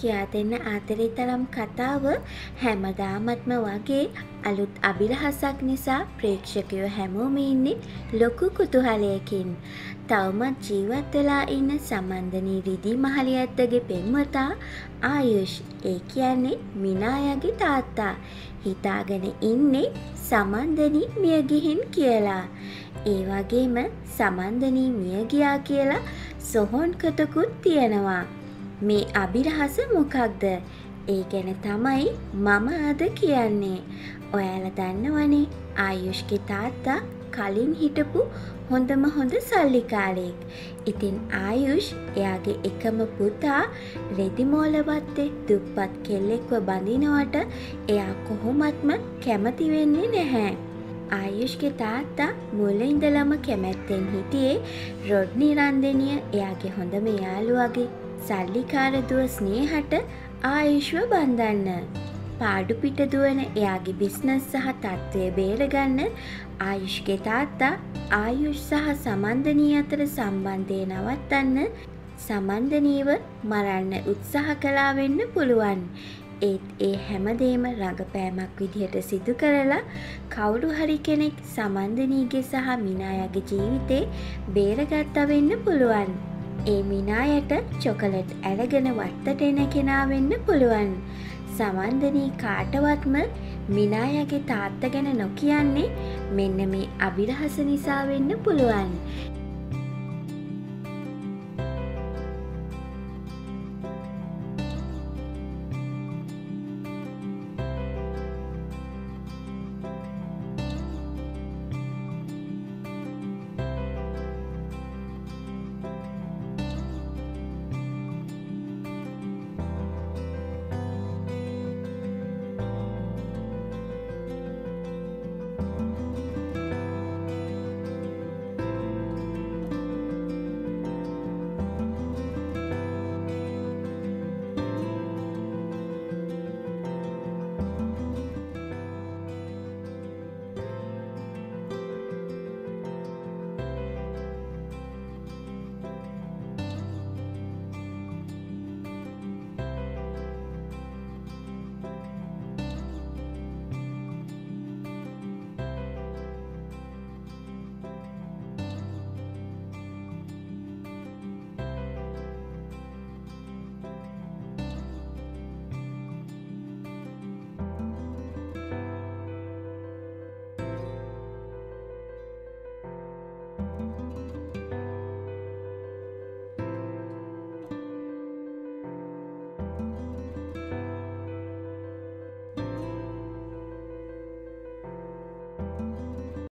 කියා දෙන්න ආදරේ තරම් කතාව හැමදාමත්ම වගේ අලුත් අභිරහසක් නිසා ප්‍රේක්ෂකයෝ හැමෝම ඉන්නේ ලොකු කුතුහලයකින්. තවමත් ජීවත් වෙලා ඉන්න සමන්දනී රිදී මහලියත්තගේ පෙම්වතා ආයුෂ් ඒ කියන්නේ මිනායගේ තාත්තා. හිතාගෙන ඉන්නේ සමන්දනී මිය ගිහින් කියලා. ඒ වගේම සමන්දනී මිය ගියා කියලා සොහොන්කතකුත් තියෙනවා. මේ අභිරහස මොකක්ද? ඒ ගැන තමයි මම අද කියන්නේ. ඔයාලා දන්නවනේ ආයුෂ්ගේ තාත්තා කලින් හිටපු හොඳම හොඳ සල්ලිකාරයෙක්. ඉතින් ආයුෂ් එයාගේ එකම පුතා රෙදිමෝලවත්තේ දුප්පත් කෙල්ලෙක්ව බඳිනවට එයා කොහොමත්ම කැමති වෙන්නේ නැහැ. ආයුෂ්ගේ තාත්තා මුල ඉඳලම කැමැත්තෙන් හිටියේ රොඩ්නි රන්දනිය එයාගේ හොඳම යාළුවගේ සල්ලිකාරදුව ස්නේහට ආයුෂ්ව බන්ධන්න. පාඩු පිට දුවන එයාගේ බිස්නස් සහ තත්ත්වය බේරගන්න ආයුෂ්ගේ තාත්තා ආයුෂ් සහ සමන්ධනී අතර සම්බන්ධය නවත්තන්න සමන්ධනීව මරන්න උත්සාහ කලා වෙන්න පුළුවන්. ඒත් ඒ හැමදේම රඟපෑමක් විදිහට සිදු කරලා කවුරු හරි කෙනෙක් සමන්ධනීගේ සහ මිනායගේ ජීවිතේ බේරගත්ත වෙන්න පුළුවන්. ඒ මිනායට චොකලට් ඇරගෙන වත්තට එන කෙනා වෙන්න පුළුවන්. සමන්ධනී කාටවත්ම මිනායගේ තාත්ත ගැන නොකියන්නේ මෙන්න මේ අභිරහස නිසා වෙන්න පුළුවන්.